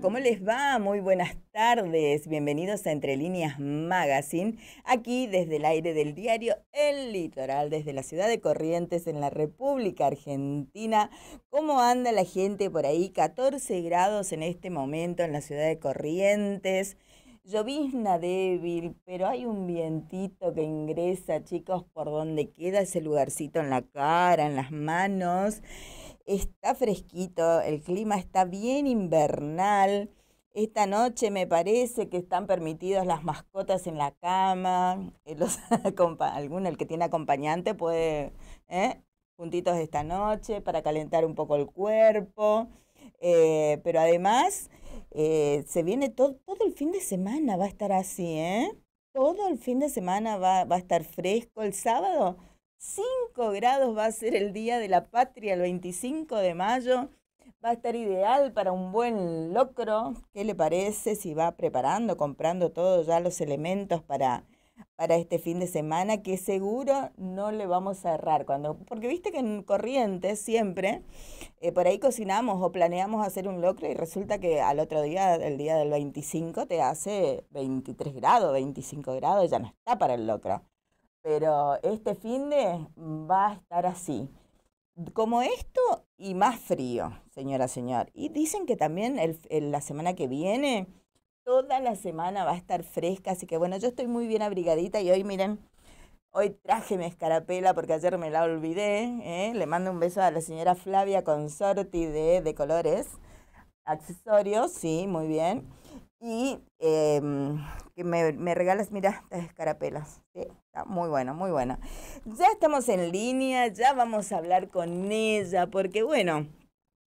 ¿cómo les va? Muy buenas tardes. Bienvenidos a Entre Líneas Magazine, aquí desde el aire del diario El Litoral, desde la ciudad de Corrientes, en la República Argentina. ¿Cómo anda la gente por ahí? 14 grados en este momento en la ciudad de Corrientes. Llovizna débil, pero hay un vientito que ingresa, chicos, por donde queda ese lugarcito en la cara, en las manos. Está fresquito, el clima está bien invernal. Esta noche me parece que están permitidas las mascotas en la cama. Eh, los, alguno, el que tiene acompañante puede, ¿eh? juntitos esta noche para calentar un poco el cuerpo. Eh, pero además eh, se viene todo, todo el fin de semana, va a estar así, ¿eh? Todo el fin de semana va, va a estar fresco. El sábado 5 grados va a ser el Día de la Patria, el 25 de mayo. Va a estar ideal para un buen locro. ¿Qué le parece si va preparando, comprando todos ya los elementos para, para este fin de semana? Que seguro no le vamos a errar. Cuando, porque viste que en Corrientes siempre, eh, por ahí cocinamos o planeamos hacer un locro y resulta que al otro día, el día del 25, te hace 23 grados, 25 grados, ya no está para el locro pero este fin de va a estar así. Como esto y más frío, señora, señor. Y dicen que también la semana que viene, toda la semana va a estar fresca, así que bueno, yo estoy muy bien abrigadita y hoy miren, hoy traje mi escarapela porque ayer me la olvidé. ¿eh? Le mando un beso a la señora Flavia Consorti de, de Colores. Accesorios, sí, muy bien. Y em, que me, me, regalas, mira, estas escarapelas. Sí, está muy bueno, muy bueno. Ya estamos en línea, ya vamos a hablar con ella, porque bueno,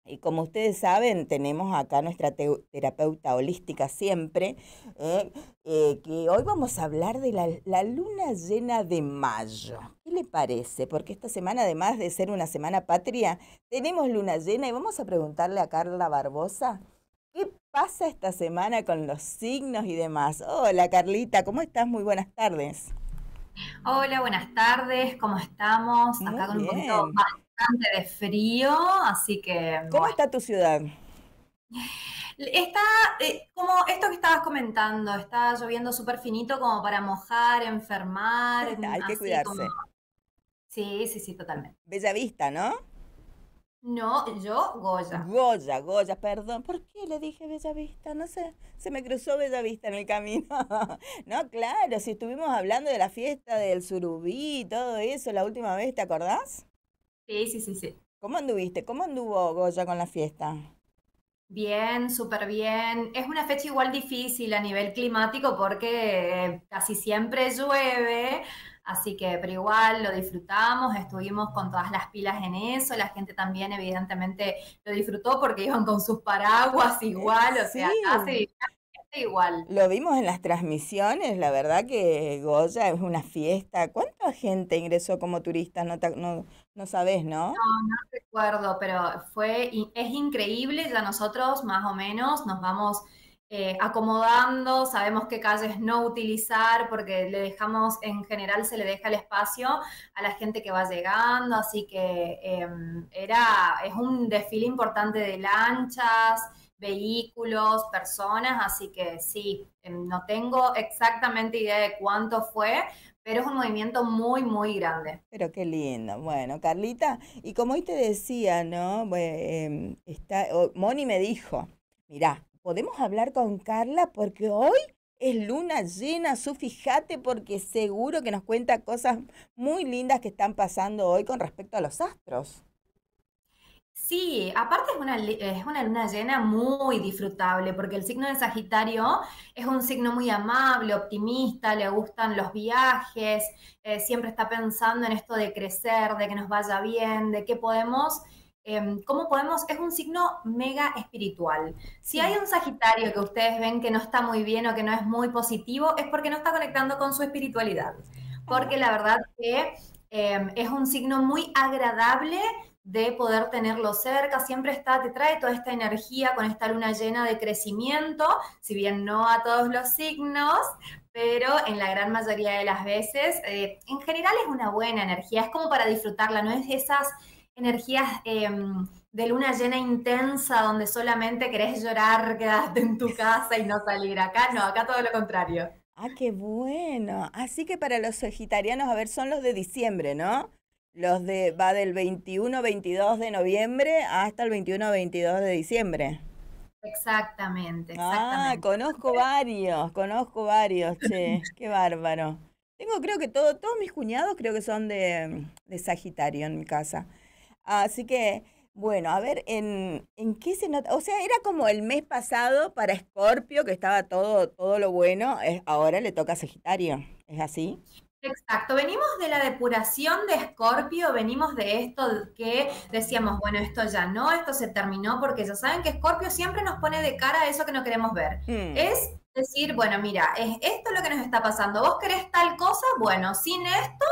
y como ustedes saben, tenemos acá nuestra terapeuta holística siempre, eh, eh, que hoy vamos a hablar de la, luna llena de mayo. ¿Qué le parece? Porque esta semana, además de ser una semana patria, tenemos luna llena y vamos a preguntarle a Carla Barbosa ¿Qué pasa esta semana con los signos y demás? Hola Carlita, ¿cómo estás? Muy buenas tardes. Hola, buenas tardes, ¿cómo estamos? Acá con un poquito bastante de frío, así que... ¿Cómo está tu ciudad? Está eh, como esto que estabas comentando, está lloviendo súper finito como para mojar, enfermar. Hay que cuidarse. Sí, sí, sí, totalmente. Bella vista, ¿no? No, yo Goya. Goya, Goya, perdón. ¿Por qué le dije Bellavista? No sé, se me cruzó Bellavista en el camino. no, claro, si estuvimos hablando de la fiesta del surubí y todo eso la última vez, ¿te acordás? Sí, sí, sí, sí. ¿Cómo anduviste? ¿Cómo anduvo Goya con la fiesta? Bien, súper bien. Es una fecha igual difícil a nivel climático porque casi siempre llueve, Así que, pero igual lo disfrutamos, estuvimos con todas las pilas en eso, la gente también evidentemente lo disfrutó porque iban con sus paraguas igual, o sea, casi igual. Lo vimos en las transmisiones, la verdad que Goya es una fiesta. ¿Cuánta gente ingresó como turista? No, no, no sabes, ¿no? No, no recuerdo, pero fue, es increíble, ya nosotros más o menos nos vamos eh, acomodando, sabemos qué calles no utilizar porque le dejamos, en general se le deja el espacio a la gente que va llegando, así que em, era, es un desfile importante de lanchas, vehículos, personas, así que sí, em, no tengo exactamente idea de cuánto fue, pero es un movimiento muy, muy grande. Pero qué lindo. Bueno, Carlita, y como hoy te decía, ¿no? Em, está, Moni me dijo, mirá, podemos hablar con Carla porque hoy es luna llena, su fíjate porque seguro que nos cuenta cosas muy lindas que están pasando hoy con respecto a los astros. Sí, aparte es una, es una luna llena muy disfrutable, porque el signo de Sagitario es un signo muy amable, optimista, le gustan los viajes, eh, siempre está pensando en esto de crecer, de que nos vaya bien, de que podemos Em, ¿Cómo podemos? Es un signo mega espiritual. Si hay un Sagitario que ustedes ven que no está muy bien o que no es muy positivo, es porque no está conectando con su espiritualidad. Porque la verdad que em, es un signo muy agradable de poder tenerlo cerca, siempre está, te trae toda esta energía con esta luna llena de crecimiento, si bien no a todos los signos, pero en la gran mayoría de las veces, eh, en general es una buena energía, es como para disfrutarla, no es de esas energías em, de luna llena intensa donde solamente querés llorar, quedarte en tu casa y no salir. Acá no, acá todo lo contrario. Ah, qué bueno. Así que para los vegetarianos, a ver, son los de diciembre, ¿no? Los de, va del 21, 22 de noviembre hasta el 21, 22 de diciembre. Exactamente, Ah, conozco varios, conozco varios, che, qué bárbaro. Tengo, creo que todo, todos mis cuñados creo que son de, de Sagitario en mi casa. Así que, bueno, a ver, ¿en, ¿en qué se nota? O sea, era como el mes pasado para Escorpio, que estaba todo, todo lo bueno, ahora le toca a Sagitario, ¿es así? Exacto, venimos de la depuración de Escorpio, venimos de esto que decíamos, bueno, esto ya no, esto se terminó, porque ya saben que Escorpio siempre nos pone de cara a eso que no queremos ver. Mm. Es decir, bueno, mira, es esto lo que nos está pasando, vos querés tal cosa, bueno, sin esto,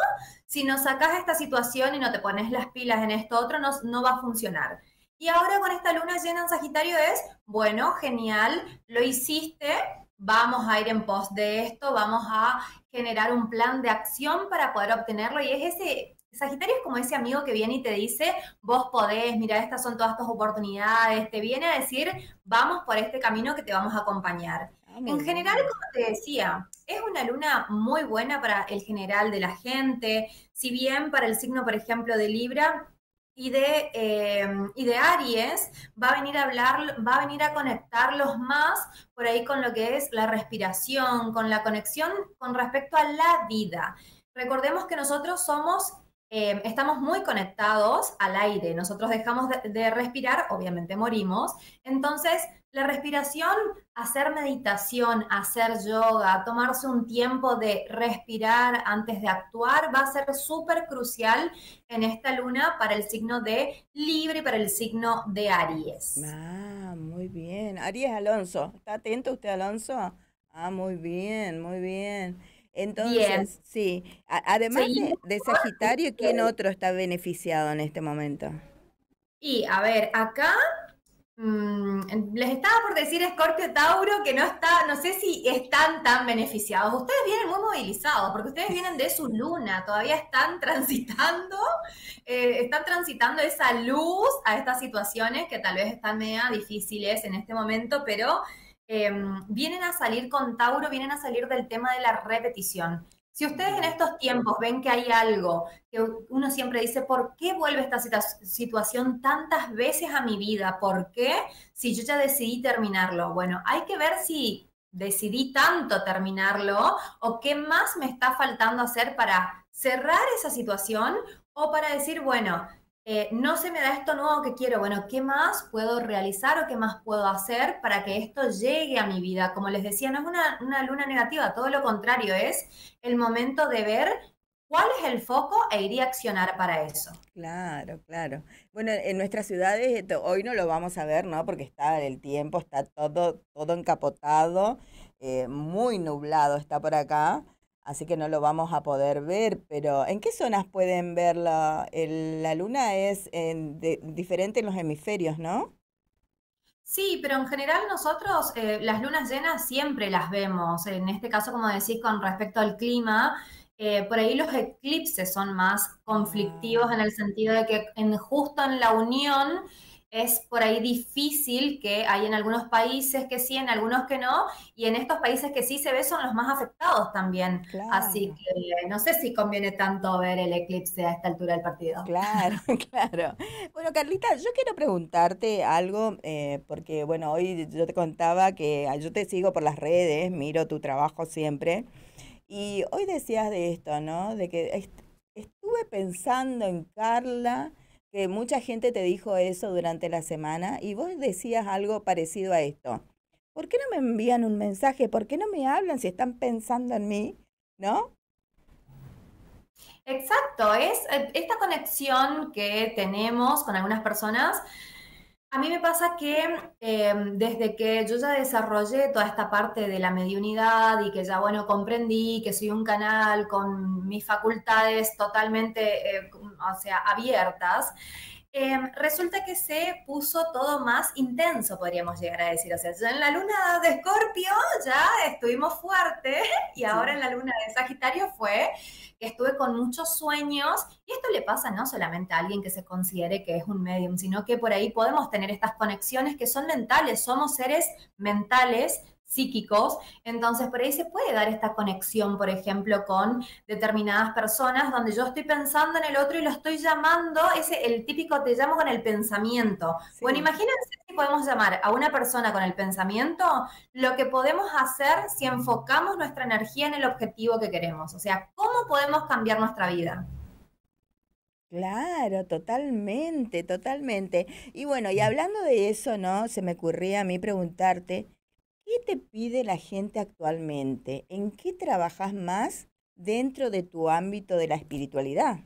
si no sacás esta situación y no te pones las pilas en esto otro, no, no va a funcionar. Y ahora con esta luna llena en Sagitario es, bueno, genial, lo hiciste, vamos a ir en pos de esto, vamos a generar un plan de acción para poder obtenerlo y es ese, Sagitario es como ese amigo que viene y te dice, vos podés, mira, estas son todas tus oportunidades, te viene a decir, vamos por este camino que te vamos a acompañar. En general, como te decía, es una luna muy buena para el general de la gente, si bien para el signo, por ejemplo, de Libra, y de, em, y de Aries va a venir a hablar, va a venir a conectarlos más por ahí con lo que es la respiración, con la conexión con respecto a la vida. Recordemos que nosotros somos, em, estamos muy conectados al aire, nosotros dejamos de respirar, obviamente morimos, entonces la respiración, hacer meditación, hacer yoga, tomarse un tiempo de respirar antes de actuar va a ser súper crucial en esta luna para el signo de Libre y para el signo de Aries. Ah, muy bien. Aries Alonso. ¿Está atento usted, Alonso? Ah, muy bien, muy bien. Entonces, sí. además de, de Sagitario, ¿quién otro está beneficiado en este momento? Y a ver, acá les estaba por decir Scorpio Tauro que no está, no sé si están tan beneficiados. Ustedes vienen muy movilizados porque ustedes vienen de su luna, todavía están transitando, eh, están transitando esa luz a estas situaciones que tal vez están media difíciles en este momento, pero em, vienen a salir con Tauro, vienen a salir del tema de la repetición. Si ustedes en estos tiempos ven que hay algo que uno siempre dice, ¿por qué vuelve esta situación tantas veces a mi vida? ¿Por qué? Si yo ya decidí terminarlo. Bueno, hay que ver si decidí tanto terminarlo o qué más me está faltando hacer para cerrar esa situación o para decir, bueno, eh, no se me da esto nuevo que quiero, bueno, ¿qué más puedo realizar o qué más puedo hacer para que esto llegue a mi vida? Como les decía, no es una, una luna negativa, todo lo contrario, es el momento de ver cuál es el foco e ir a accionar para eso. Claro, claro. Bueno, en nuestras ciudades hoy no lo vamos a ver, ¿no? Porque está el tiempo, está todo, todo encapotado, eh, muy nublado está por acá así que no lo vamos a poder ver, pero ¿en qué zonas pueden ver la, la luna? Es diferente en los hemisferios, ¿no? Sí, pero en general nosotros eh, las lunas llenas siempre las vemos. En este caso, como decís, con respecto al clima, eh, por ahí los eclipses son más conflictivos en el sentido de que en, justo en la unión es por ahí difícil que hay en algunos países que sí, en algunos que no, y en estos países que sí se ve son los más afectados también. Así que no sé si conviene tanto ver el eclipse a esta altura del partido. Claro, claro. Bueno, Carlita, yo quiero preguntarte algo, eh, porque bueno, hoy yo te contaba que yo te sigo por las redes, miro tu trabajo siempre, y hoy decías de esto, ¿no? De que estuve pensando en Carla que mucha gente te dijo eso durante la semana y vos decías algo parecido a esto. ¿Por qué no me envían un mensaje? ¿Por qué no me hablan si están pensando en mí? ¿No? Exacto, es eh, esta conexión que tenemos con algunas personas a mí me pasa que em, desde que yo ya desarrollé toda esta parte de la mediunidad y que ya, bueno, comprendí que soy un canal con mis facultades totalmente, eh, o sea, abiertas, Em, resulta que se puso todo más intenso, podríamos llegar a decir. O sea, ya en la luna de Escorpio ya estuvimos fuertes y ahora en la luna de Sagitario fue que estuve con muchos sueños. Y esto le pasa no solamente a alguien que se considere que es un medium, sino que por ahí podemos tener estas conexiones que son mentales, somos seres mentales psíquicos, entonces por ahí se puede dar esta conexión, por ejemplo, con determinadas personas donde yo estoy pensando en el otro y lo estoy llamando, ese el típico te llamo con el pensamiento. Bueno, imagínense si podemos llamar a una persona con el pensamiento, lo que podemos hacer si enfocamos nuestra energía en el objetivo que queremos, o sea, ¿cómo podemos cambiar nuestra vida? Claro, totalmente, totalmente. Y bueno, y hablando de eso, ¿no? Se me ocurría a mí preguntarte, ¿Qué te pide la gente actualmente? ¿En qué trabajas más dentro de tu ámbito de la espiritualidad?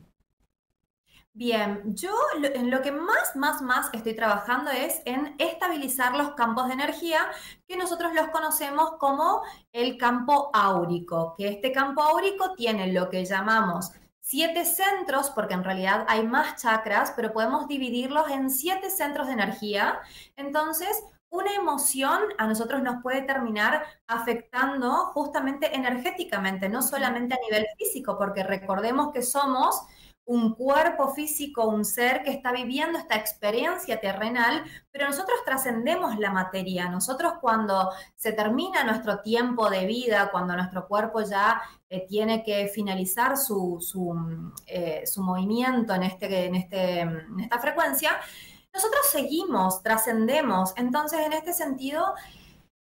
Bien, yo en lo que más, más, más estoy trabajando es en estabilizar los campos de energía que nosotros los conocemos como el campo áurico, que este campo áurico tiene lo que llamamos siete centros, porque en realidad hay más chakras, pero podemos dividirlos en siete centros de energía. Entonces, una emoción a nosotros nos puede terminar afectando justamente energéticamente, no solamente a nivel físico, porque recordemos que somos un cuerpo físico, un ser que está viviendo esta experiencia terrenal, pero nosotros trascendemos la materia. Nosotros cuando se termina nuestro tiempo de vida, cuando nuestro cuerpo ya eh, tiene que finalizar su, su, eh, su movimiento en, este, en, este, en esta frecuencia, nosotros seguimos, trascendemos. Entonces, en este sentido,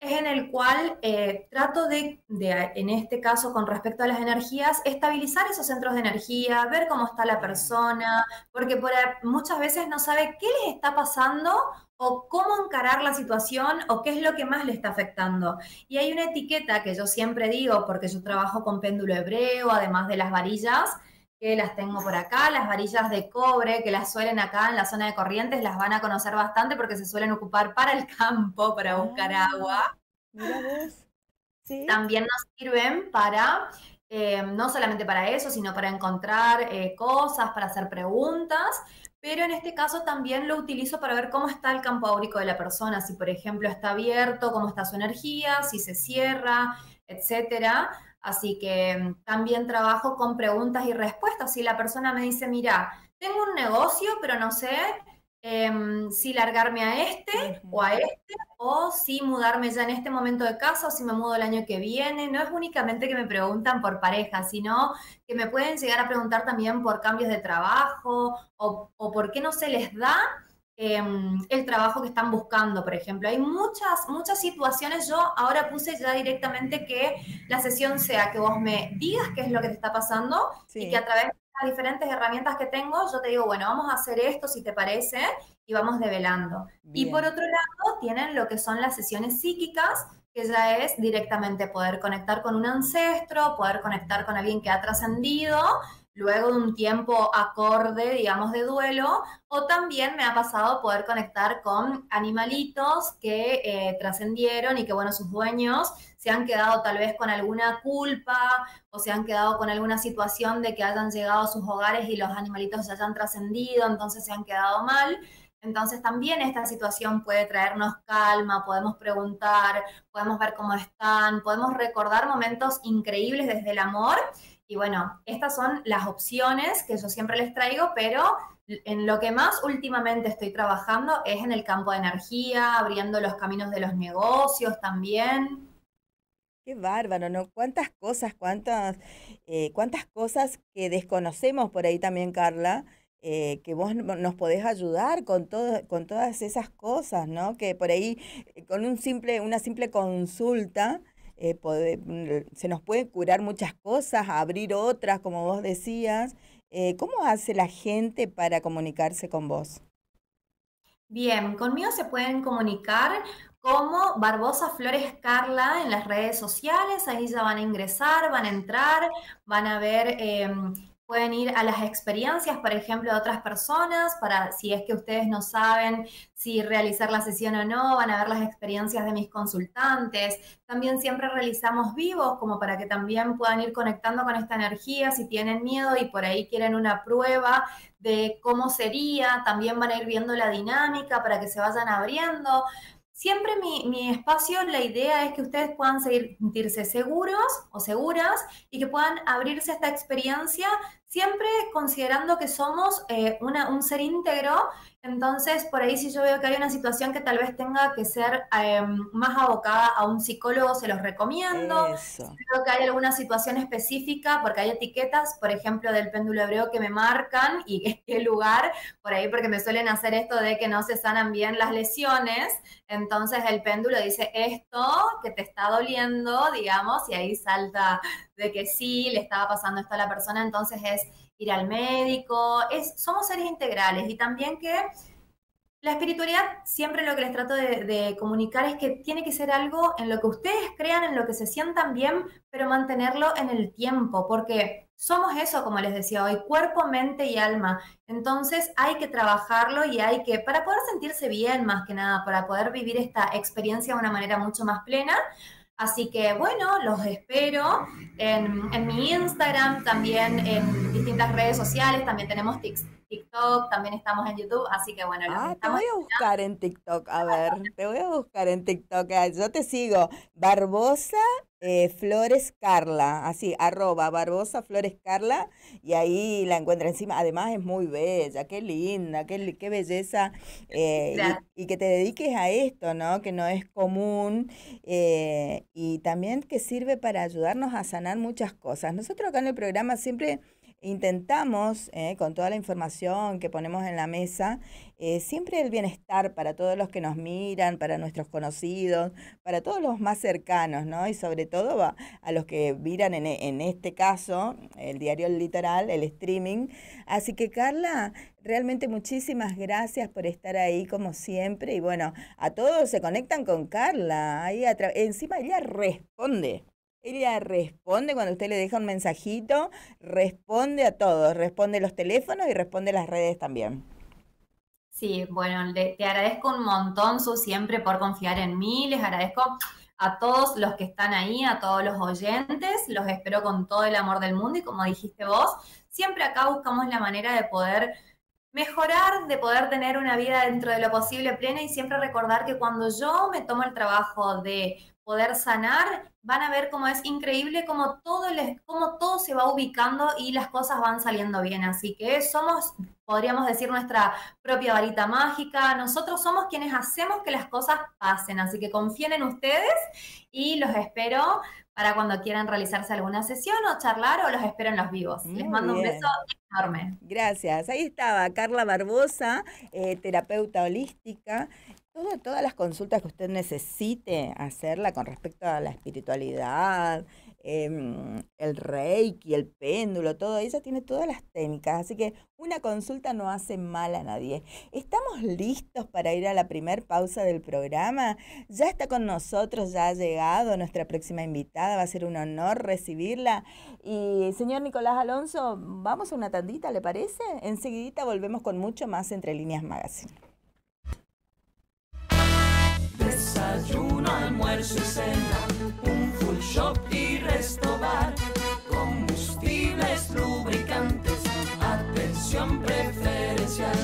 es en el cual eh, trato de, en este caso, con respecto a las energías, estabilizar esos centros de energía, ver cómo está la persona, porque por, muchas veces no sabe qué les está pasando o cómo encarar la situación o qué es lo que más le está afectando. Y hay una etiqueta que yo siempre digo, porque yo trabajo con péndulo hebreo, además de las varillas, que las tengo por acá, las varillas de cobre que las suelen acá en la zona de corrientes, las van a conocer bastante porque se suelen ocupar para el campo, para buscar ah, agua. También nos sirven para, eh, no solamente para eso, sino para encontrar eh, cosas, para hacer preguntas, pero en este caso también lo utilizo para ver cómo está el campo áurico de la persona, si por ejemplo está abierto, cómo está su energía, si se cierra, etcétera. Así que mm, también trabajo con preguntas y respuestas. Si la persona me dice, mira, tengo un negocio, pero no sé em, si largarme a este o a este, o si mudarme ya en este momento de casa, o si me mudo el año que viene. No es únicamente que me preguntan por pareja, sino que me pueden llegar a preguntar también por cambios de trabajo o, o por qué no se les da Em, el trabajo que están buscando, por ejemplo. Hay muchas, muchas situaciones. Yo ahora puse ya directamente que la sesión sea que vos me digas qué es lo que te está pasando y que a través de las diferentes herramientas que tengo, yo te digo, bueno, vamos a hacer esto si te parece y vamos develando. Y por otro lado, tienen lo que son las sesiones psíquicas, que ya es directamente poder conectar con un ancestro, poder conectar con alguien que ha trascendido luego de un tiempo acorde, digamos, de duelo, o también me ha pasado poder conectar con animalitos que eh, trascendieron y que, bueno, sus dueños se han quedado tal vez con alguna culpa o se han quedado con alguna situación de que hayan llegado a sus hogares y los animalitos se hayan trascendido, entonces se han quedado mal. Entonces también esta situación puede traernos calma, podemos preguntar, podemos ver cómo están, podemos recordar momentos increíbles desde el amor y bueno, estas son las opciones que yo siempre les traigo, pero en lo que más últimamente estoy trabajando es en el campo de energía, abriendo los caminos de los negocios también. Qué bárbaro, ¿no? Cuántas cosas, cuántas, eh, cuántas cosas que desconocemos por ahí también, Carla, eh, que vos nos podés ayudar con, todo, con todas esas cosas, ¿no? Que por ahí, eh, con un simple, una simple consulta, eh, mm, se nos puede curar muchas cosas, abrir otras, como vos decías. Eh, ¿Cómo hace la gente para comunicarse con vos? Bien, conmigo se pueden comunicar como Barbosa Flores Carla en las redes sociales, ahí ya van a ingresar, van a entrar, van a ver em, pueden ir a las experiencias, por ejemplo, de otras personas, para si es que ustedes no saben si realizar la sesión o no, van a ver las experiencias de mis consultantes. También siempre realizamos vivos, como para que también puedan ir conectando con esta energía, si tienen miedo y por ahí quieren una prueba de cómo sería, también van a ir viendo la dinámica para que se vayan abriendo. Siempre mi, espacio, la idea es que ustedes puedan sentirse seguros o seguras y que puedan abrirse esta experiencia, siempre considerando que somos eh, un ser íntegro entonces, por ahí si yo veo que hay una situación que tal vez tenga que ser em, más abocada a un psicólogo, se los recomiendo. Si veo que hay alguna situación específica, porque hay etiquetas, por ejemplo, del péndulo hebreo que me marcan y qué lugar, por ahí porque me suelen hacer esto de que no se sanan bien las lesiones. Entonces el péndulo dice esto que te está doliendo, digamos, y ahí salta de que sí, le estaba pasando esto a la persona. Entonces es ir al médico, es, somos seres integrales y también que la espiritualidad siempre lo que les trato de, comunicar es que tiene que ser algo en lo que ustedes crean, en lo que se sientan bien, pero mantenerlo en el tiempo, porque somos eso, como les decía hoy, cuerpo, mente y alma. Entonces hay que trabajarlo y hay que, para poder sentirse bien más que nada, para poder vivir esta experiencia de una manera mucho más plena, Así que bueno, los espero en, mi Instagram, también en distintas redes sociales, también tenemos TikTok, también estamos en YouTube, así que bueno, ah, te voy a buscar en TikTok, a ver, te voy a buscar en TikTok, ah, yo te sigo, Barbosa eh, Flores Carla, así, arroba Barbosa Flores Carla, y ahí la encuentra encima. Además es muy bella, qué linda, qué, qué belleza, eh, y, que te dediques a esto, ¿no? Que no es común, eh, y también que sirve para ayudarnos a sanar muchas cosas. Nosotros acá en el programa siempre intentamos, eh, con toda la información que ponemos en la mesa, eh, siempre el bienestar para todos los que nos miran, para nuestros conocidos, para todos los más cercanos, ¿no? Y sobre todo a, los que miran en, en, este caso, el diario El Litoral, el streaming. Así que Carla, realmente muchísimas gracias por estar ahí como siempre. Y bueno, a todos se conectan con Carla. Ahí encima ella responde. Ella responde cuando usted le deja un mensajito, responde a todos, responde los teléfonos y responde las redes también. Sí, bueno, te agradezco un montón, Su, siempre por confiar en mí. Les agradezco a todos los que están ahí, a todos los oyentes. Los espero con todo el amor del mundo y como dijiste vos, siempre acá buscamos la manera de poder mejorar, de poder tener una vida dentro de lo posible plena y siempre recordar que cuando yo me tomo el trabajo de poder sanar, van a ver cómo es increíble cómo todo, les, cómo todo se va ubicando y las cosas van saliendo bien. Así que somos, podríamos decir, nuestra propia varita mágica. Nosotros somos quienes hacemos que las cosas pasen. Así que confíen en ustedes y los espero para cuando quieran realizarse alguna sesión o charlar o los espero en los vivos. Les mando un beso enorme. Gracias. Ahí estaba Carla Barbosa, eh, terapeuta holística todas las consultas que usted necesite hacerla con respecto a la espiritualidad, em, el reiki, el péndulo, todo, ella tiene todas las técnicas, así que una consulta no hace mal a nadie. ¿Estamos listos para ir a la primer pausa del programa? Ya está con nosotros, ya ha llegado nuestra próxima invitada, va a ser un honor recibirla. Y señor Nicolás Alonso, vamos a una tandita, ¿le parece? Enseguidita volvemos con mucho más entre líneas magazine. Desayuno, almuerzo y cena, un full shop y resto bar, combustibles, lubricantes, atención preferencial,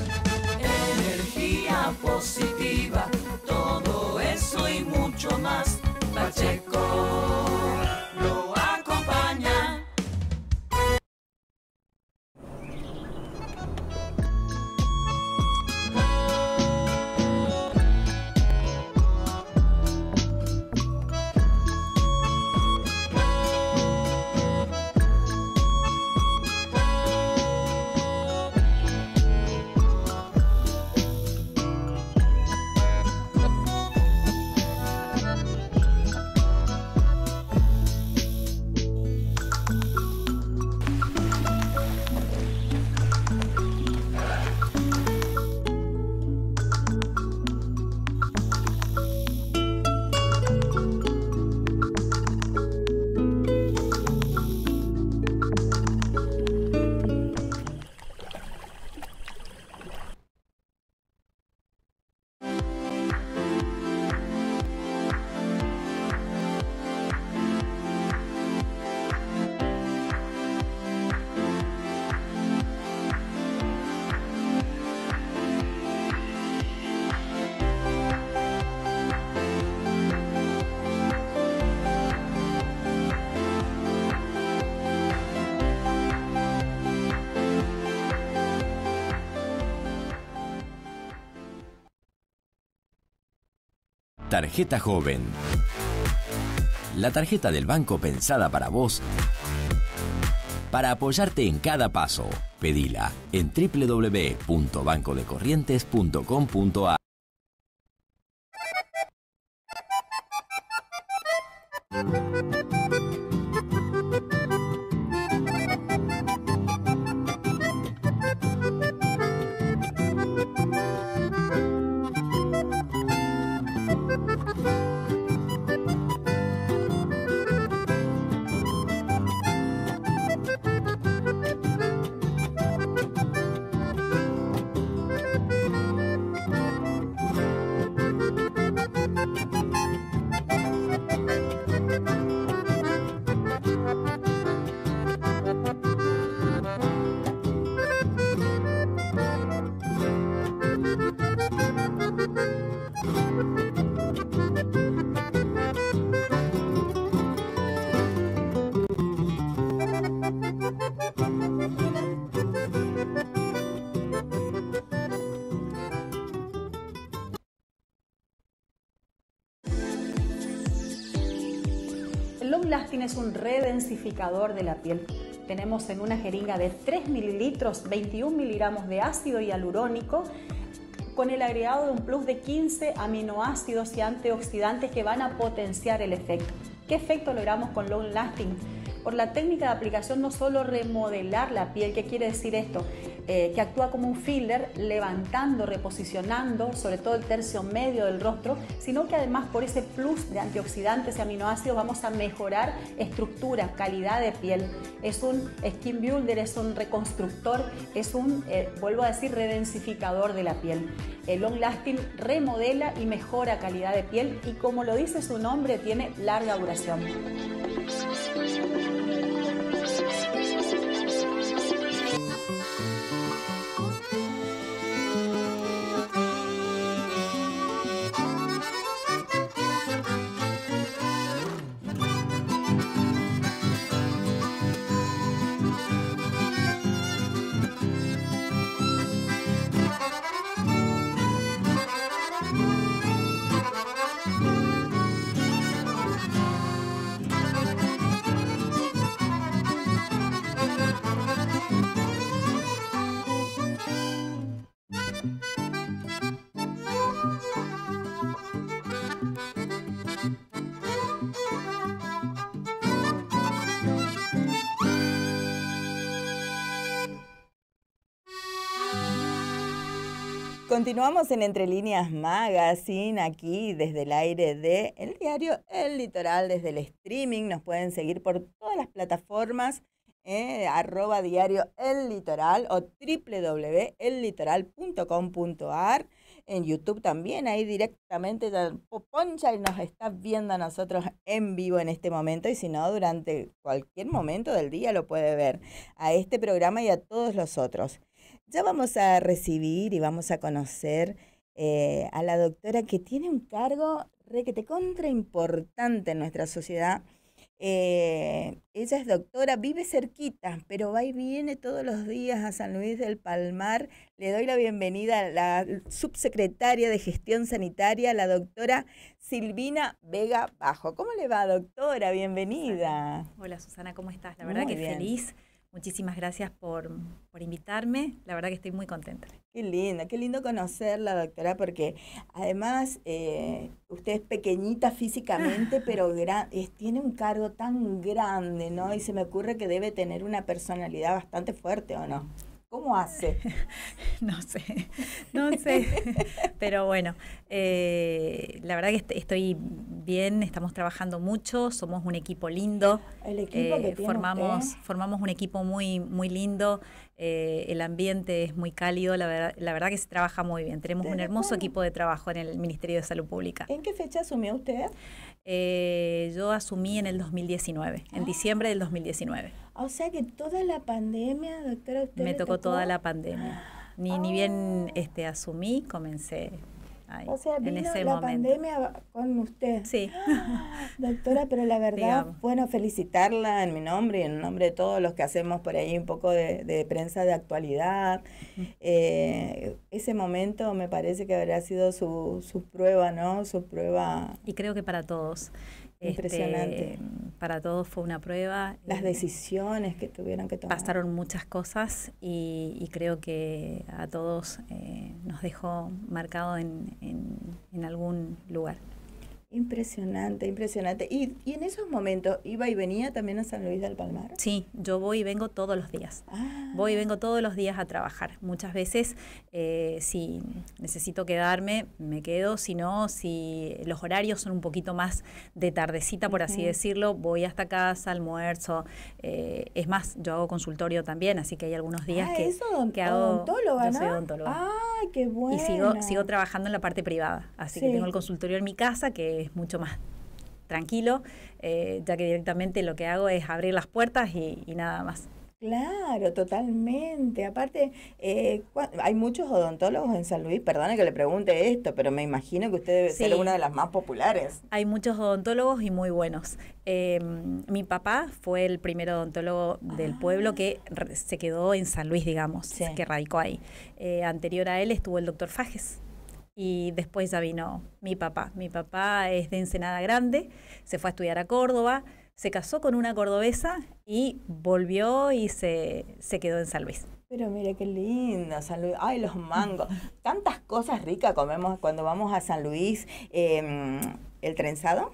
energía positiva, todo eso y mucho más. Pacheco. Tarjeta Joven. La tarjeta del banco pensada para vos para apoyarte en cada paso. Pedila en www.bancodecorrientes.com.ar. es un redensificador de la piel. Tenemos en una jeringa de 3 mililitros 21 miligramos de ácido hialurónico con el agregado de un plus de 15 aminoácidos y antioxidantes que van a potenciar el efecto. ¿Qué efecto logramos con Long Lasting? Por la técnica de aplicación no solo remodelar la piel, ¿qué quiere decir esto? Eh, que actúa como un filler, levantando, reposicionando, sobre todo el tercio medio del rostro, sino que además por ese plus de antioxidantes y aminoácidos vamos a mejorar estructura, calidad de piel. Es un skin builder, es un reconstructor, es un, eh, vuelvo a decir, redensificador de la piel. El long lasting remodela y mejora calidad de piel y como lo dice su nombre, tiene larga duración. Continuamos en Entre Líneas Magazine, aquí desde el aire de el diario El Litoral, desde el streaming. Nos pueden seguir por todas las plataformas, eh, arroba diario El Litoral o www.ellitoral.com.ar. En YouTube también, ahí directamente Poncha y nos está viendo a nosotros en vivo en este momento y si no, durante cualquier momento del día lo puede ver a este programa y a todos los otros. Ya vamos a recibir y vamos a conocer eh, a la doctora que tiene un cargo requete contra importante en nuestra sociedad. Eh, ella es doctora, vive cerquita, pero va y viene todos los días a San Luis del Palmar. Le doy la bienvenida a la subsecretaria de Gestión Sanitaria, la doctora Silvina Vega Bajo. ¿Cómo le va, doctora? Bienvenida. Hola, Susana, ¿cómo estás? La verdad que feliz Muchísimas gracias por, invitarme. La verdad que estoy muy contenta. Qué lindo, qué lindo conocerla, doctora, porque además eh, usted es pequeñita físicamente, pero tiene un cargo tan grande, ¿no? Y se me ocurre que debe tener una personalidad bastante fuerte, ¿o no? ¿Cómo hace? no sé, no sé. Pero bueno, eh, la verdad que estoy bien, estamos trabajando mucho, somos un equipo lindo. El equipo que eh, formamos, formamos un equipo muy, muy lindo. Eh, el ambiente es muy cálido, la verdad, la verdad que se trabaja muy bien. Tenemos un hermoso equipo de trabajo en el Ministerio de Salud Pública. ¿En qué fecha asumió usted? yo asumí en el 2019, en ah. diciembre del 2019. O sea que toda la pandemia, doctora, Me tocó, toda la pandemia. Ni, ni bien este, asumí, comencé ahí, O sea, en vino ese la momento. pandemia con usted. Sí, Doctora, pero la verdad, Digamos. bueno, felicitarla en mi nombre y en nombre de todos los que hacemos por ahí un poco de, de prensa de actualidad. Eh, ese momento me parece que habrá sido su, su prueba, ¿no? Su prueba, y creo que para todos. Este, Impresionante. para todos fue una prueba. las decisiones que tuvieron que tomar. Pasaron muchas cosas y, y creo que a todos eh, nos dejó marcado en, en- en algún lugar. Impresionante, impresionante. Y, y en esos momentos, ¿iba y venía también a San Luis del Palmar? Sí, yo voy y vengo todos los días. Ah, Voy y vengo todos los días a trabajar. Muchas veces, eh, si necesito quedarme, me quedo. Si no, si los horarios son un poquito más de tardecita, por así decirlo, voy hasta casa, almuerzo. Eh, es más, yo hago consultorio también, así que hay algunos días ah, que, eso, que hago. odontóloga, yo soy odontóloga. Ay, qué bueno. Y sigo, sigo trabajando en la parte privada. Así que tengo el consultorio en mi casa, que es mucho más tranquilo, eh, ya que directamente lo que hago es abrir las puertas y, y nada más. Claro, totalmente. Aparte, eh, hay muchos odontólogos en San Luis. Perdone que le pregunte esto, pero me imagino que usted debe ser una de las más populares. Hay muchos odontólogos y muy buenos. Eh, mi papá fue el primer odontólogo del Ah. pueblo que re- se quedó en San Luis, digamos, Sí. que radicó ahí. Eh, anterior a él estuvo el doctor Fajes. Y después ya vino mi papá. Mi papá es de Ensenada Grande, se fue a estudiar a Córdoba, se casó con una cordobesa y volvió y se, se quedó en San Luis. Pero mire qué lindo, San Luis. Ay, los mangos. Tantas cosas ricas comemos cuando vamos a San Luis. Eh, el trenzado,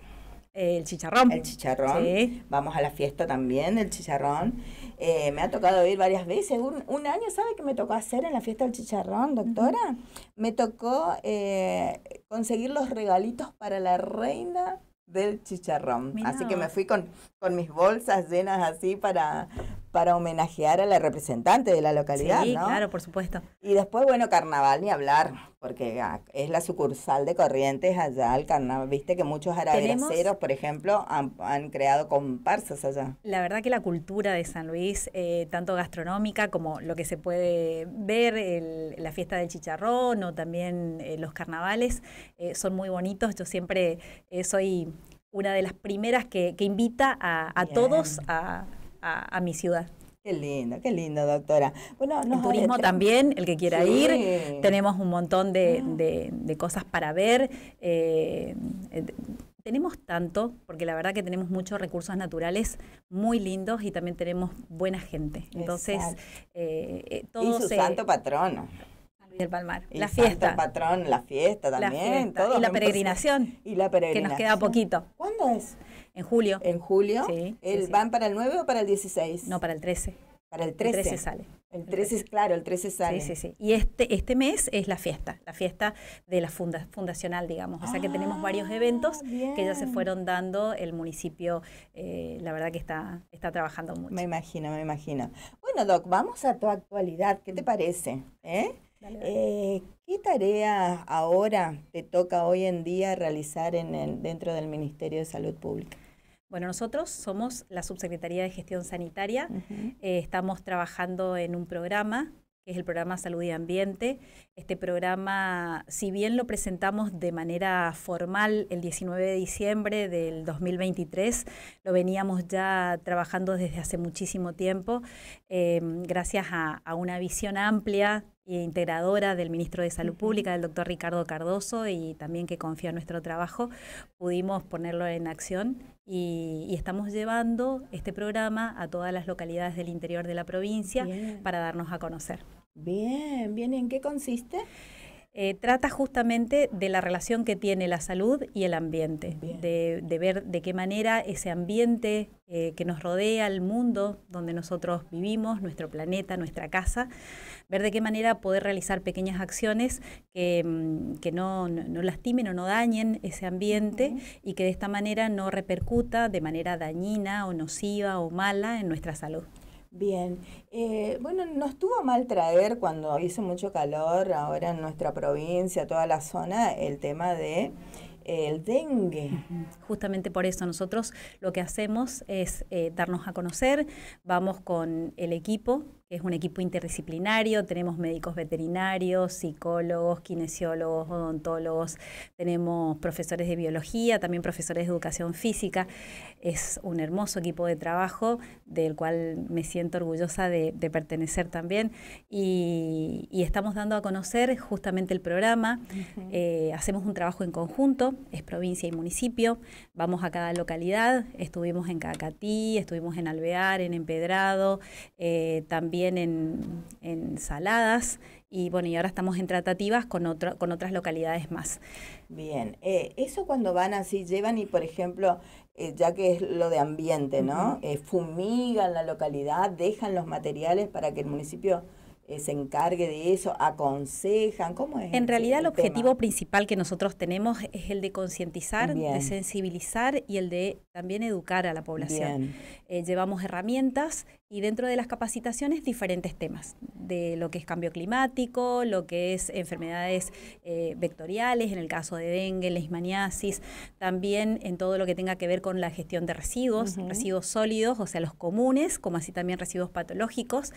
El chicharrón. el chicharrón. Sí. Vamos a la fiesta también del chicharrón. Eh, me ha tocado ir varias veces. Un, un año, ¿sabe qué me tocó hacer en la fiesta del chicharrón, doctora? Me tocó eh, conseguir los regalitos para la reina del chicharrón. Mirá Así que me fui con, con mis bolsas llenas así para, para homenajear a la representante de la localidad, sí, ¿no? claro, por supuesto. Y después, bueno, carnaval ni hablar, porque ah, es la sucursal de Corrientes allá, el carnaval. Viste que muchos aragraceros, por ejemplo, han, han creado comparsas allá. La verdad que la cultura de San Luis, eh, tanto gastronómica como lo que se puede ver, el- la fiesta del chicharrón o también eh, los carnavales, eh, son muy bonitos. Yo siempre soy una de las primeras que, que invita a, a todos a, a- a mi ciudad. Qué lindo, qué lindo, doctora. Bueno, El nos turismo adentramos- también, el que quiera Sí. ir, tenemos un montón de, Ah. de- de cosas para ver. eh, eh, tenemos tanto, porque la verdad que tenemos muchos recursos naturales muy lindos y también tenemos buena gente. Entonces, eh, eh, Y todo su se... santo patrono. Del Palmar. Y la santo fiesta. patrón, la fiesta la también. fiesta, todos y la peregrinación, Y la que peregrinación. nos queda poquito. ¿Cuándo es? En julio. ¿En julio? Sí, ¿El, sí. ¿Van para el 9 o para el 16? No, para el 13. para el El 13. 13 sale. El 13, es claro, el 13 sale. Sí, sí, sí. Y este, este mes es la fiesta, la fiesta de la funda, fundacional, digamos. O sea que tenemos varios Ah, eventos que ya se bien. fueron dando. El municipio, eh, la verdad que está, está trabajando mucho. Me imagino, me imagino. Bueno, Doc, vamos a tu actualidad. ¿Qué te parece? ¿Eh? Dale, dale. Eh, ¿Qué tarea ahora te toca hoy en día realizar en el- dentro del Ministerio de Salud Pública? Bueno, nosotros somos la Subsecretaría de Gestión Sanitaria. Eh, estamos trabajando en un programa que es el programa Salud y Ambiente. Este programa, si bien lo presentamos de manera formal el 19 de diciembre del 2023, lo veníamos ya trabajando desde hace muchísimo tiempo, eh, gracias a, a una visión amplia e integradora del ministro de Salud Pública, del doctor Ricardo Cardoso, y también que confía en nuestro trabajo, pudimos ponerlo en acción y, y estamos llevando este programa a todas las localidades del interior de la provincia Bien. para darnos a conocer. Bien, bien. ¿Y en qué consiste? Eh, trata justamente de la relación que tiene la salud y el ambiente, Bien. de, de ver de qué manera ese ambiente eh, que nos rodea, el mundo donde nosotros vivimos, nuestro planeta, nuestra casa, ver de qué manera poder realizar pequeñas acciones que, mm, que no, no- no lastimen o no dañen ese ambiente y que de esta manera no repercuta de manera dañina o nociva o mala en nuestra salud. Bien, eh, bueno, nos tuvo mal traer cuando hizo mucho calor ahora en nuestra provincia, toda la zona, el tema de eh, el dengue. Justamente por eso nosotros lo que hacemos es eh, darnos a conocer, vamos con el equipo es un equipo interdisciplinario. Tenemos médicos veterinarios, psicólogos, kinesiólogos, odontólogos, tenemos profesores de biología, también profesores de educación física. Es un hermoso equipo de trabajo del cual me siento orgullosa de, pertenecer también. Y, estamos dando a conocer justamente el programa. Eh, hacemos un trabajo en conjunto, es provincia y municipio. Vamos a cada localidad. Estuvimos en Cacatí, estuvimos en Alvear, en Empedrado, eh, también en, en Saladas y bueno, y ahora estamos en tratativas con, otro, con otras localidades más. Bien, eh, eso cuando van así, llevan y por ejemplo, eh, ya que es lo de ambiente, ¿no? Eh, fumigan la localidad, dejan los materiales para que el municipio se encargue de eso, aconsejan, ¿cómo es? En realidad el, objetivo principal que nosotros tenemos es el de concientizar, de sensibilizar y el de también educar a la población. Eh, llevamos herramientas y dentro de las capacitaciones diferentes temas, de lo que es cambio climático, lo que es enfermedades eh, vectoriales, en el caso de dengue, leishmaniasis, también en todo lo que tenga que ver con la gestión de residuos, residuos sólidos, o sea, los comunes, como así también residuos patológicos.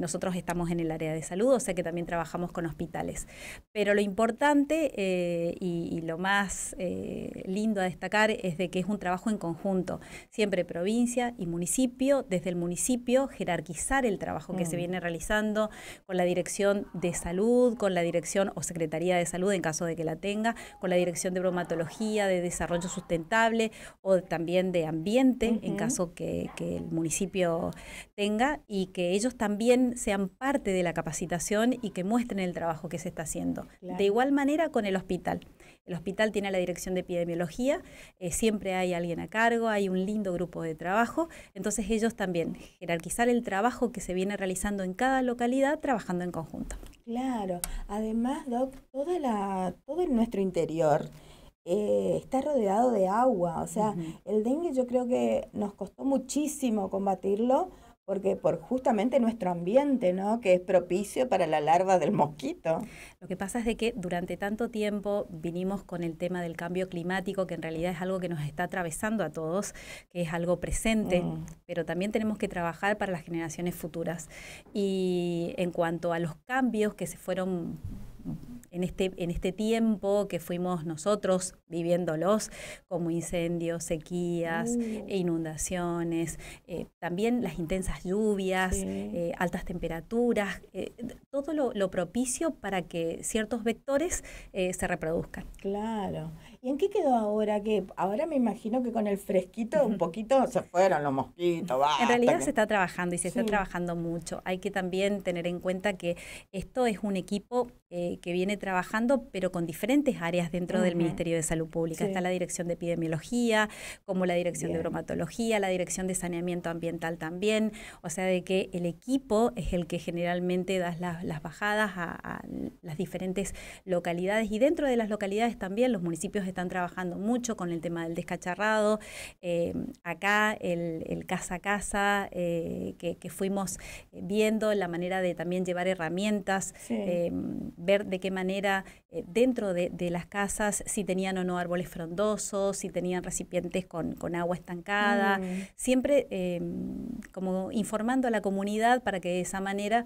nosotros estamos en el área de salud, o sea que también trabajamos con hospitales. Pero lo importante eh, y, lo más eh, lindo a destacar es de que es un trabajo en conjunto, siempre provincia y municipio, desde el municipio jerarquizar el trabajo que se mm. viene realizando con la dirección de salud, con la dirección o Secretaría de Salud en caso de que la tenga, con la dirección de bromatología, de desarrollo sustentable o también de ambiente en caso que, que el municipio tenga y que ellos también sean parte de la capacitación y que muestren el trabajo que se está haciendo. De igual manera con el hospital. El hospital tiene la dirección de epidemiología, eh, siempre hay alguien a cargo, hay un lindo grupo de trabajo, entonces ellos también jerarquizar el trabajo que se viene realizando en cada localidad trabajando en conjunto. Claro, además, Doc, toda la, todo en nuestro interior eh, está rodeado de agua, o sea, el dengue yo creo que nos costó muchísimo combatirlo porque por justamente nuestro ambiente, ¿no? Que es propicio para la larva del mosquito. Lo que pasa es de que durante tanto tiempo vinimos con el tema del cambio climático, que en realidad es algo que nos está atravesando a todos, que es algo presente, mm. pero también tenemos que trabajar para las generaciones futuras. Y en cuanto a los cambios que se fueron en este, en este tiempo que fuimos nosotros viviéndolos, como incendios, sequías, uh. e inundaciones, eh, también las intensas lluvias, eh, altas temperaturas, eh, todo lo, lo, propicio para que ciertos vectores se reproduzcan. Claro. ¿Y en qué quedó ahora? Que ahora me imagino que con el fresquito un poquito se fueron los mosquitos. en realidad se está trabajando y se está trabajando mucho. Hay que también tener en cuenta que esto es un equipo eh, que viene trabajando, pero con diferentes áreas dentro del Ministerio de Salud Pública. Está la Dirección de Epidemiología, como la Dirección de Bromatología, la Dirección de Saneamiento Ambiental también. O sea, de que el equipo es el que generalmente da las, bajadas a, las diferentes localidades y dentro de las localidades también los municipios están trabajando mucho con el tema del descacharrado. Eh, acá el, casa a casa, eh, que, fuimos viendo la manera de también llevar herramientas, eh, ver de qué manera dentro de, las casas, si tenían o no árboles frondosos, si tenían recipientes con, agua estancada, mm. siempre como informando a la comunidad para que de esa manera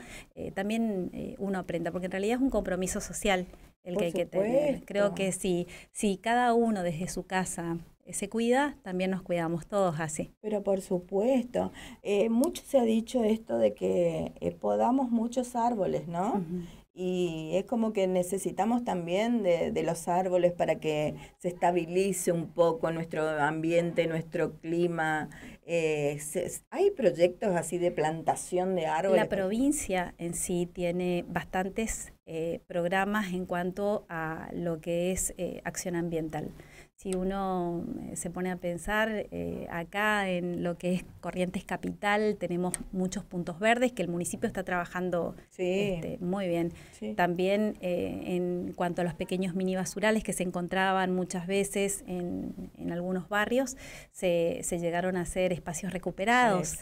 también uno aprenda, porque en realidad es un compromiso social el que hay que tener. Creo que si, si cada uno desde su casa eh, se cuida, también nos cuidamos todos así. Pero por supuesto, eh, mucho se ha dicho esto de que eh, podamos muchos árboles, ¿no? Y es como que necesitamos también de, de, los árboles para que se estabilice un poco nuestro ambiente, nuestro clima. hay proyectos así de plantación de árboles. La provincia en sí tiene bastantes eh, programas en cuanto a lo que es eh, acción ambiental si uno eh, se pone a pensar eh, acá en lo que es Corrientes Capital, tenemos muchos puntos verdes que el municipio está trabajando este, muy bien. También eh, en cuanto a los pequeños mini basurales que se encontraban muchas veces en, algunos barrios, se, llegaron a ser espacios recuperados.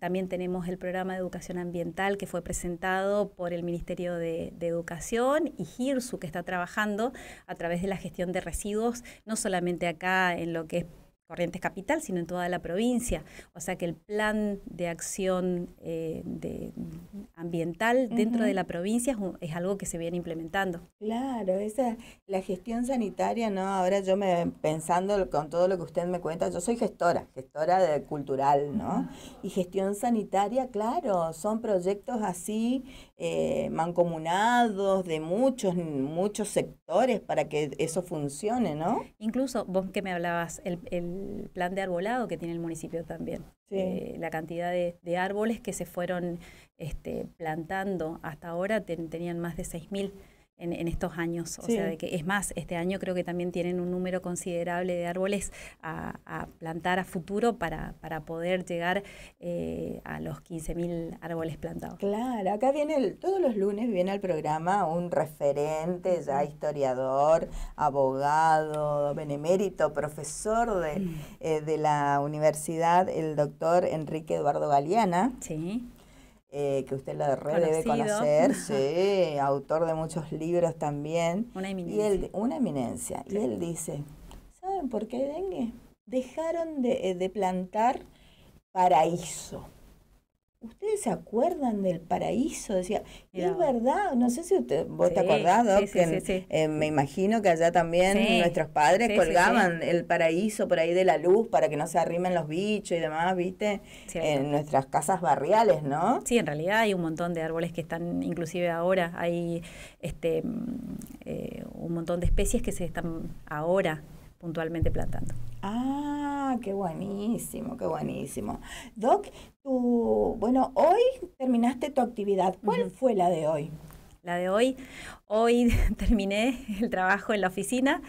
también tenemos el programa de educación ambiental que fue presentado por el Ministerio de, de Educación y GIRSU que está trabajando a través de la gestión de residuos no solamente acá en lo que es Corrientes Capital, sino en toda la provincia. O sea que el plan de acción eh, de, ambiental dentro de la provincia es, algo que se viene implementando. Claro, esa la gestión sanitaria, ¿no? Ahora yo me pensando con todo lo que usted me cuenta, yo soy gestora, gestora de cultural, ¿no? Y gestión sanitaria, claro, son proyectos así eh, mancomunados de muchos, muchos sectores para que eso funcione, ¿no? Incluso vos que me hablabas, el plan de arbolado que tiene el municipio también. Eh, la cantidad de, árboles que se fueron este, plantando hasta ahora tenían más de 6.000 en, estos años. O sea, de que es más, este año creo que también tienen un número considerable de árboles a, plantar a futuro para, para poder llegar eh, a los 15.000 árboles plantados. Claro, acá viene, todos los lunes viene al programa un referente, ya historiador, abogado, benemérito, profesor de, mm. eh, de la universidad, el doctor Enrique Eduardo Galeana. Sí eh, que usted la red debe conocer, sí, autor de muchos libros también. Una eminencia. Y él, una eminencia. Y él dice, ¿saben por qué dengue? Dejaron de, eh, de plantar paraíso. ¿Ustedes se acuerdan del paraíso? Decía, es verdad, no sé si usted, vos te acordás, eh, me imagino que allá también nuestros padres colgaban el paraíso por ahí de la luz para que no se arrimen los bichos y demás, ¿viste? En nuestras casas barriales, ¿no? Sí, en realidad hay un montón de árboles que están, inclusive ahora, hay este mm, eh, un montón de especies que se están ahora puntualmente plantando. Ah, qué buenísimo, qué buenísimo. Doc, tú, bueno, hoy terminaste tu actividad. ¿Cuál fue la de hoy? La de hoy, hoy terminé el trabajo en la oficina,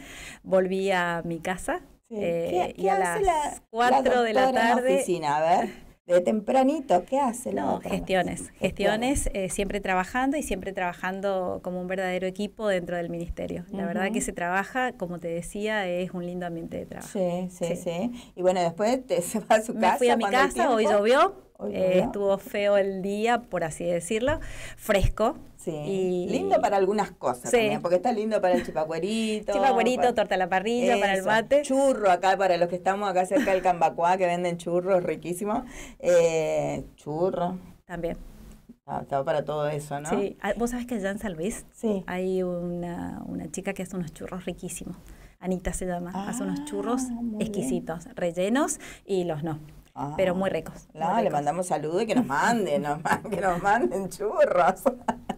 volví a mi casa eh, y a las 4 de la tarde. En la oficina? A ver de tempranito, ¿qué hace la No, gestiones, gestiones, eh, siempre trabajando y siempre trabajando como un verdadero equipo dentro del ministerio. La verdad que se trabaja, como te decía, es un lindo ambiente de trabajo. Sí, sí, sí. Y bueno, después te, se va a su casa. Fui a mi casa, hoy llovió, eh, estuvo feo el día, por así decirlo, fresco. Sí. Y, lindo para algunas cosas también, porque está lindo para el chipacuerito. Chipacuerito, torta a la parrilla, para el mate. Churro acá, para los que estamos acá cerca del Cambacuá, que venden churros riquísimos. Eh, churro. También. Ah, estaba para todo eso, ¿no? Sí. Ah, Vos sabés que allá en San Luis sí. hay una, una chica que hace unos churros riquísimos. Anita se llama. hace unos churros ah, exquisitos, rellenos y los no pero muy ricos. No, le mandamos saludos y que nos manden, que nos manden churros.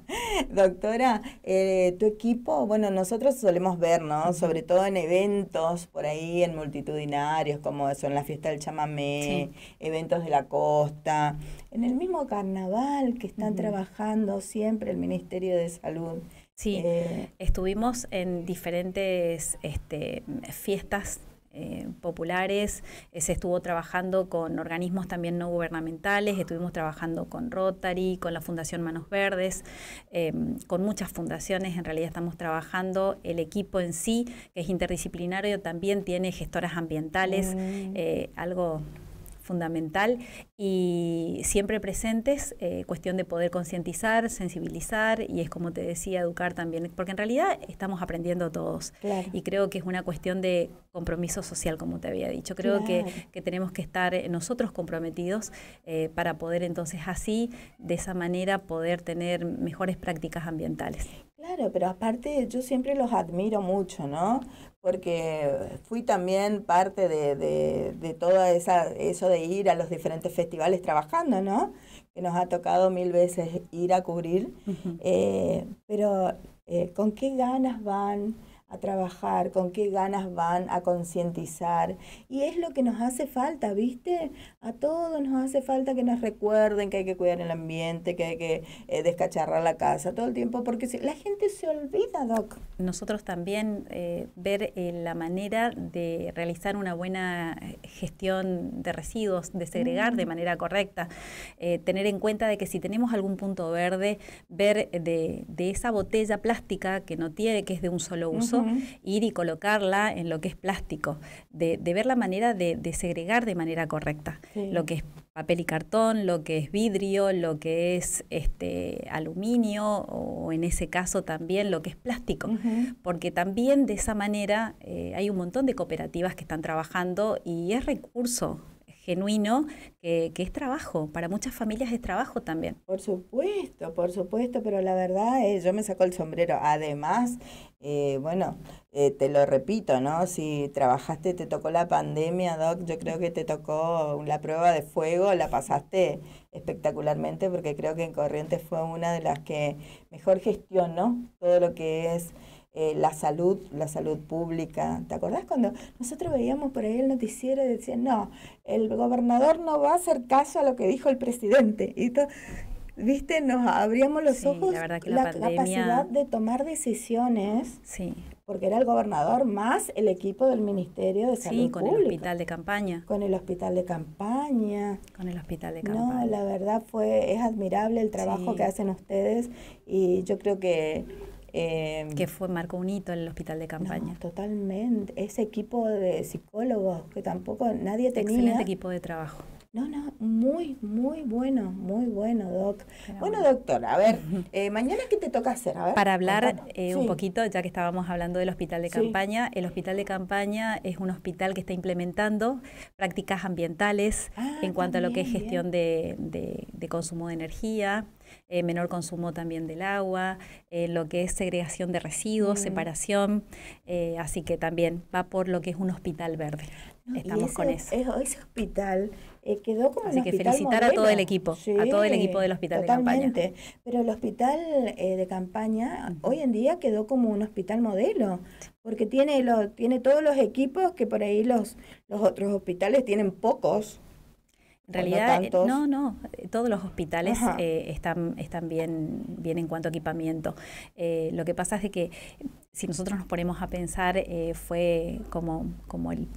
Doctora, eh, tu equipo, bueno, nosotros solemos ver, ¿no? Sobre todo en eventos por ahí, en multitudinarios, como son la fiesta del chamamé, eventos de la costa, en el mismo carnaval que están trabajando siempre el Ministerio de Salud. Sí, eh, estuvimos en diferentes este, fiestas eh, populares, eh, se estuvo trabajando con organismos también no gubernamentales, estuvimos trabajando con Rotary, con la Fundación Manos Verdes, eh, con muchas fundaciones, en realidad estamos trabajando, el equipo en sí, que es interdisciplinario, también tiene gestoras ambientales, mm. algo fundamental y siempre presentes, eh, cuestión de poder concientizar, sensibilizar y es como te decía, educar también, porque en realidad estamos aprendiendo todos y creo que es una cuestión de compromiso social, como te había dicho. Creo que, tenemos que estar nosotros comprometidos eh, para poder entonces así, de esa manera, poder tener mejores prácticas ambientales. Claro, pero aparte yo siempre los admiro mucho, ¿no? Porque fui también parte de, de, de toda esa, eso de ir a los diferentes festivales trabajando, ¿no? Que nos ha tocado mil veces ir a cubrir, eh, pero eh, ¿con qué ganas van? A trabajar, con qué ganas van a concientizar. Y es lo que nos hace falta, ¿viste? A todos nos hace falta que nos recuerden que hay que cuidar el ambiente, que hay que eh, descacharrar la casa todo el tiempo, porque la gente se olvida, Doc. Nosotros también eh, ver eh, la manera de realizar una buena gestión de residuos, de segregar de mm. manera correcta, tener en cuenta de que si tenemos algún punto verde, ver de, de esa botella plástica que no tiene, que es de un solo uso, ir y colocarla en lo que es plástico, de, ver la manera de, segregar de manera correcta. Lo que es papel y cartón, lo que es vidrio, lo que es este aluminio o en ese caso también lo que es plástico, porque también de esa manera eh, hay un montón de cooperativas que están trabajando y es recurso genuino, que, es trabajo, para muchas familias es trabajo también. Por supuesto, por supuesto, pero la verdad yo me saco el sombrero. Además, eh, bueno, eh, te lo repito, ¿no? Si trabajaste, te tocó la pandemia, Doc, yo creo que te tocó la prueba de fuego, la pasaste espectacularmente porque creo que en Corrientes fue una de las que mejor gestionó todo lo que es eh, la salud, la salud pública. ¿Te acordás cuando nosotros veíamos por ahí el noticiero y decían, no, el gobernador no va a hacer caso a lo que dijo el presidente? Y viste, nos abríamos los ojos la, verdad que la, capacidad de tomar decisiones. Sí. Porque era el gobernador más el equipo del Ministerio de Salud Sí, con el hospital de campaña. Con el hospital de campaña. Con el hospital de campaña. No, la verdad fue, es admirable el trabajo que hacen ustedes y yo creo que Em, que fue, marcó un hito en el hospital de campaña. totalmente. Ese equipo de psicólogos que tampoco nadie tenía. Excelente equipo de trabajo. No, no, muy, muy bueno, muy bueno, Doc. bueno, doctor, a ver, eh, mañana qué te toca hacer, Para hablar eh, un poquito, ya que estábamos hablando del hospital de campaña, el hospital de campaña es un hospital que está implementando prácticas ambientales ah, en cuanto a lo que es gestión de, de, consumo de energía, eh, menor consumo también del agua, eh, lo que es segregación de residuos, mm. separación, eh, así que también va por lo que es un hospital verde. Estamos con eso. Ese hospital quedó como Así que felicitar a todo el equipo, a todo el equipo del hospital de campaña. Pero el hospital de campaña hoy en día quedó como un hospital modelo, porque tiene, lo, tiene todos los equipos que por ahí los, los otros hospitales tienen pocos. En realidad, eh, no, no, todos los hospitales eh, están, están bien, bien en cuanto a equipamiento. Eh, lo que pasa es que si nosotros nos ponemos a pensar, fue como, como el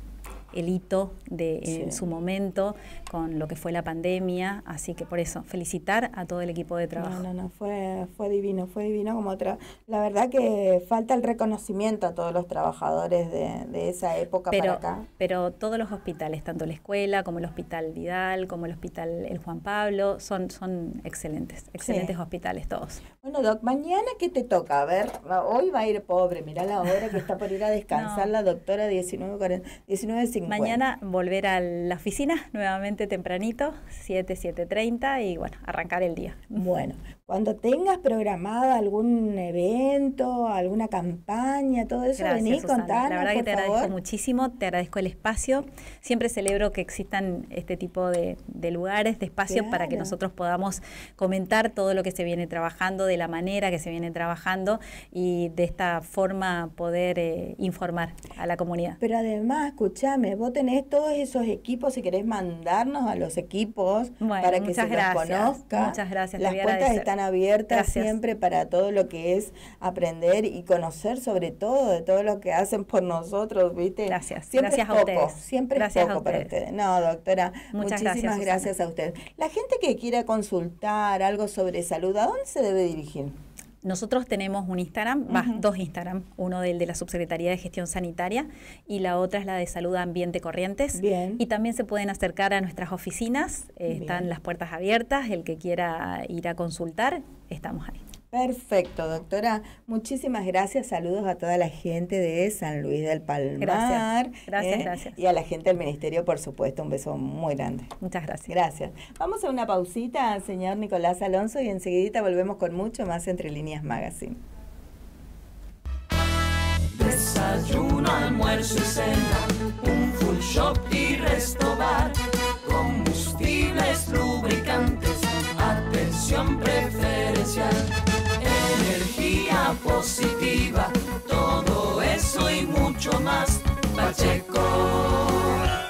el hito de en su momento con lo que fue la pandemia, así que por eso felicitar a todo el equipo de trabajo. No, no, no, fue, fue divino, fue divino como otra. La verdad que falta el reconocimiento a todos los trabajadores de, de esa época pero, para acá. Pero todos los hospitales, tanto la escuela como el hospital Vidal, como el hospital El Juan Pablo, son, son excelentes, excelentes hospitales todos. Bueno, Doc, mañana qué te toca? A ver, hoy va a ir pobre, mirá la hora que está por ir a descansar la doctora 19.50. 19 Mañana volver a la oficina nuevamente tempranito, 7, 7.30 y bueno, arrancar el día. Bueno, cuando tengas programada algún evento, alguna campaña, todo eso, vení, contanos, La verdad que te agradezco muchísimo, te agradezco el espacio. Siempre celebro que existan este tipo de, lugares, de espacios para que nosotros podamos comentar todo lo que se viene trabajando, de la manera que se viene trabajando y de esta forma poder eh, informar a la comunidad. Pero además, escúchame, vos tenés todos esos equipos, si querés mandarnos a los equipos para que se los conozca. Muchas gracias. Las puertas están abiertas siempre para todo lo que es aprender y conocer sobre todo de todo lo que hacen por nosotros, ¿viste? Gracias. Siempre gracias a ustedes. Siempre gracias poco para ustedes. No, doctora, muchísimas gracias, a usted. La gente que quiera consultar algo sobre salud, ¿a dónde se debe dirigir? Nosotros tenemos un Instagram, dos Instagram, uno del de la Subsecretaría de Gestión Sanitaria y la otra es la de Salud Ambiente Corrientes. Bien. Y también se pueden acercar a nuestras oficinas, eh, están las puertas abiertas, el que quiera ir a consultar, estamos ahí. Perfecto, doctora. Muchísimas gracias. Saludos a toda la gente de San Luis del Palmar. Gracias, gracias, ¿eh? gracias. Y a la gente del Ministerio, por supuesto. Un beso muy grande. Muchas gracias. Gracias. Vamos a una pausita, señor Nicolás Alonso, y enseguida volvemos con mucho más Entre Líneas Magazine. Desayuno, almuerzo y cena, un full shop y resto bar, combustibles, lubricantes, atención preferencial positiva, todo eso y mucho más. Pacheco.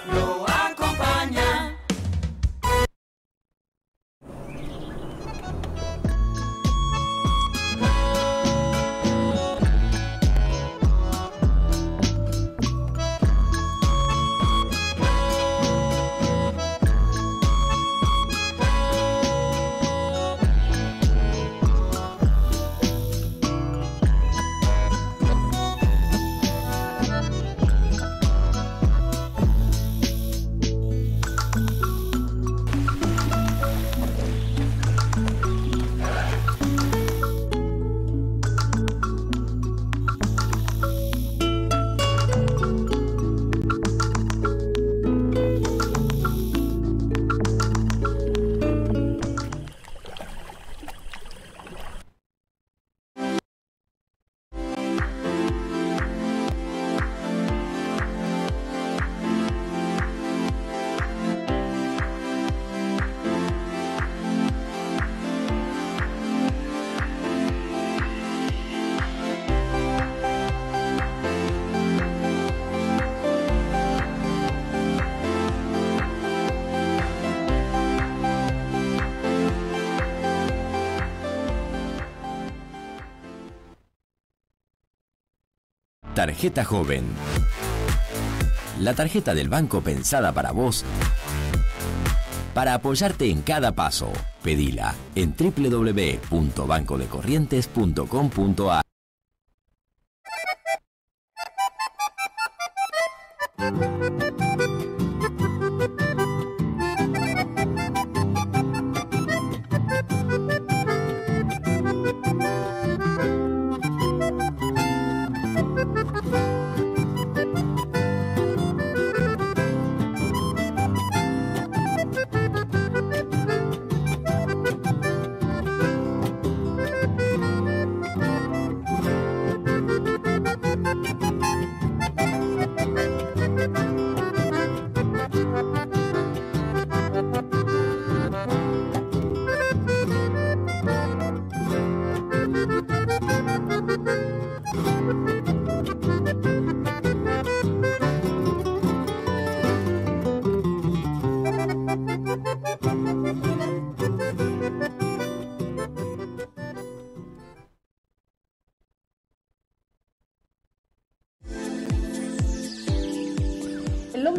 Tarjeta Joven. La tarjeta del banco pensada para vos para apoyarte en cada paso. Pedila en www.bancodecorrientes.com.ar.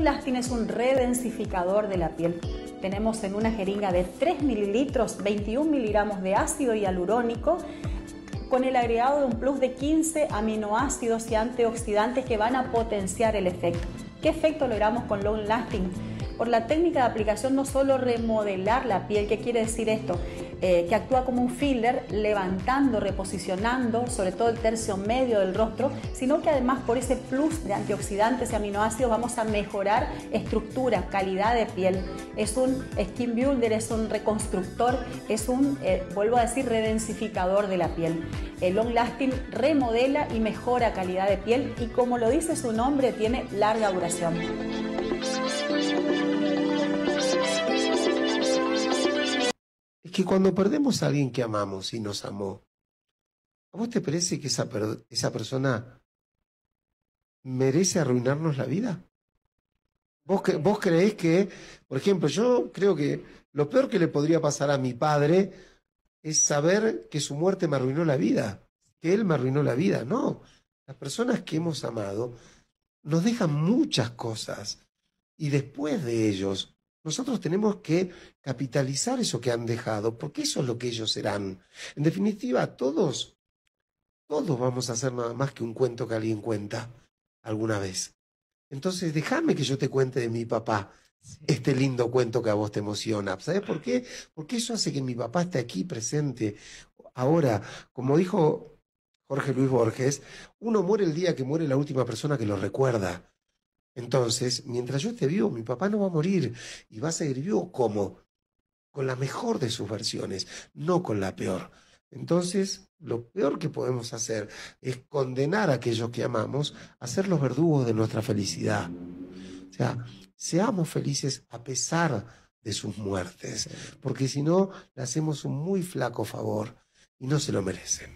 Lasting es un redensificador de la piel. Tenemos en una jeringa de 3 mililitros 21 miligramos de ácido hialurónico con el agregado de un plus de 15 aminoácidos y antioxidantes que van a potenciar el efecto. ¿Qué efecto logramos con long lasting? Por la técnica de aplicación no solo remodelar la piel, ¿qué quiere decir esto? Eh, que actúa como un filler, levantando, reposicionando, sobre todo el tercio medio del rostro, sino que además por ese plus de antioxidantes y aminoácidos vamos a mejorar estructura, calidad de piel. Es un skin builder, es un reconstructor, es un, eh, vuelvo a decir, redensificador de la piel. El long lasting remodela y mejora calidad de piel y como lo dice su nombre, tiene larga duración. Que cuando perdemos a alguien que amamos y nos amó, ¿a vos te parece que esa, per- esa persona merece arruinarnos la vida? ¿Vos, cre- ¿Vos creés que, por ejemplo, yo creo que lo peor que le podría pasar a mi padre es saber que su muerte me arruinó la vida, que él me arruinó la vida? No, las personas que hemos amado nos dejan muchas cosas y después de ellos nosotros tenemos que capitalizar eso que han dejado, porque eso es lo que ellos serán. En definitiva, todos, todos vamos a hacer nada más que un cuento que alguien cuenta alguna vez. Entonces, déjame que yo te cuente de mi papá este lindo cuento que a vos te emociona. ¿Sabes por qué? Porque eso hace que mi papá esté aquí presente. Ahora, como dijo Jorge Luis Borges, uno muere el día que muere la última persona que lo recuerda. Entonces, mientras yo esté vivo, mi papá no va a morir y va a seguir vivo como con la mejor de sus versiones, no con la peor. Entonces, lo peor que podemos hacer es condenar a aquellos que amamos a ser los verdugos de nuestra felicidad. O sea, seamos felices a pesar de sus muertes, porque si no, le hacemos un muy flaco favor y no se lo merecen.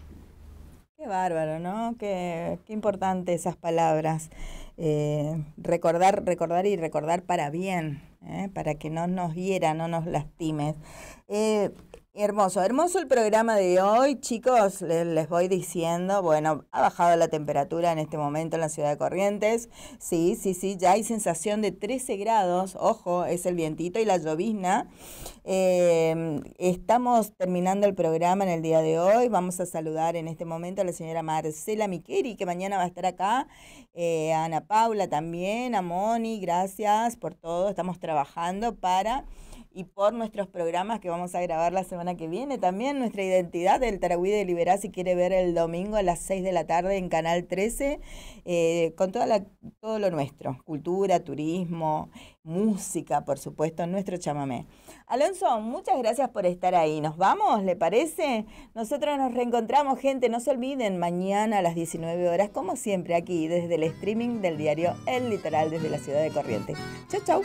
Qué bárbaro, ¿no? Qué, qué importante esas palabras. Eh, recordar, recordar y recordar para bien, ¿eh? para que no nos hiera, no nos lastimes. Eh, hermoso, hermoso el programa de hoy, chicos. le- Les, voy diciendo, bueno, ha bajado la temperatura en este momento en la ciudad de Corrientes. Sí, sí, sí, ya hay sensación de 13 grados. Ojo, es el vientito y la llovizna. Eh, estamos terminando el programa en el día de hoy. Vamos a saludar en este momento a la señora Marcela Miqueri, que mañana va a estar acá. eh, a Ana Paula también, a Moni, gracias por todo. Estamos trabajando para y por nuestros programas que vamos a grabar la semana que viene. También nuestra identidad del Tarahui de Liberá, si quiere ver el domingo a las 6 de la tarde en Canal 13, eh, con toda la, todo lo nuestro, cultura, turismo, música, por supuesto, nuestro chamamé. Alonso, muchas gracias por estar ahí. ¿Nos vamos? ¿Le parece? Nosotros nos reencontramos, gente. No se olviden, mañana a las 19 horas, como siempre, aquí desde el streaming del diario El Litoral, desde la ciudad de Corrientes. Chau, chau.